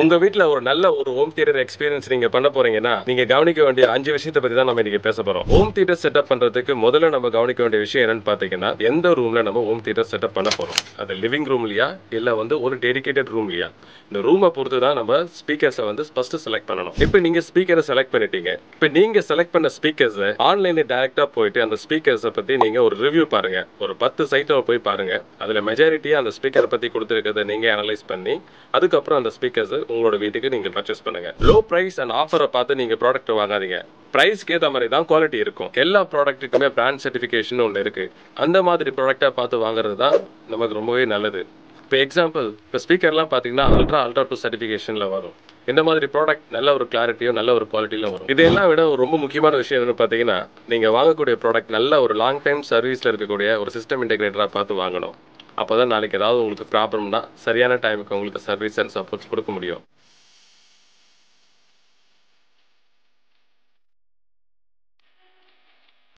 உங்க வீட்டுல ஒரு நல்ல ஒரு ஹோம் தியேட்டர் எக்ஸ்பீரியன்ஸ் நீங்க பண்ண போறீங்கன்னா நீங்க கவனிக்க வேண்டிய அஞ்சு விஷயத்தை பத்தி தான் நம்ம இன்னைக்கு பேச போறோம். ஹோம் தியேட்டர் செட்டப் பண்றதுக்கு முதல்ல நம்ம கவனிக்க வேண்டிய விஷயம் என்னன்னு பாத்தீங்கன்னா எந்த ரூம்ல நம்ம ஹோம் தியேட்டர் செட்டப் பண்ண போறோம்? அது லிவிங் ரூம்லயா இல்ல வந்து ஒரு டெடிகேட்டட் ரூம்லயா இந்த ரூமை பொறுத்து தான் நம்ம ஸ்பீக்கர்ஸை வந்து ஃபர்ஸ்ட் செலக்ட் பண்ணணும். இப்போ நீங்க ஸ்பீக்கரை செலக்ட் பண்ணிட்டீங்க. இப்போ நீங்க செலக்ட் பண்ண ஸ்பீக்கர்ஸ் ஆன்லைன்ல டைரக்டா போயிட்டு அந்த ஸ்பீக்கர்ஸை பத்தி நீங்க ஒரு ரிவ்யூ பாருங்க. ஒரு பத்து சைட்டை போய் பாருங்க. அதுல மெஜாரிட்டியா அந்த ஸ்பீக்கரை பத்தி கொடுத்துருக்கிறத நீங்க அனலைஸ் பண்ணி அதுக்கப்புறம் அந்த ஸ்பீக்கர்ஸ் உங்களோட வீட்டுக்கு நீங்க பர்ச்சேஸ் பண்ணுங்க. லோ ப்ரைஸ் அண்ட் ஆஃபரை பார்த்து நீங்க ப்ராடக்ட் வாங்காதீங்க. ப்ரைஸ்க்கு ஏற்ற மாதிரி தான் குவாலிட்டி இருக்கும். எல்லா ப்ராடக்ட்டுக்குமே பிராண்ட் சர்டிஃபிகேஷன் ஒன்று இருக்கு. அந்த மாதிரி ப்ராடக்டாக பார்த்து வாங்குறது தான் நமக்கு ரொம்பவே நல்லது. இப்போ எக்ஸாம்பிள் இப்போ ஸ்பீக்கர்லாம் பார்த்தீங்கன்னா அல்ட்ரா அல்ட்ரா டூ சர்டிஃபிகேஷனில் வரும். இந்த மாதிரி ப்ராடக்ட் நல்ல ஒரு கிளாரிட்டியோ நல்ல ஒரு குவாலிட்டியிலும் வரும். இதெல்லாம் விட ரொம்ப முக்கியமான விஷயம் என்னன்னு பார்த்தீங்கன்னா நீங்கள் வாங்கக்கூடிய ப்ராடக்ட் நல்ல ஒரு லாங் டைம் சர்வீஸில் இருக்கக்கூடிய ஒரு சிஸ்டம் இன்டெகிரேட்டராக பார்த்து வாங்கணும். அப்போ தான் நாளைக்கு ஏதாவது உங்களுக்கு ப்ராப்ளம்னா சரியான டைமுக்கு உங்களுக்கு சர்வீஸ் அண்ட் சப்போர்ட்ஸ் கொடுக்க முடியும்.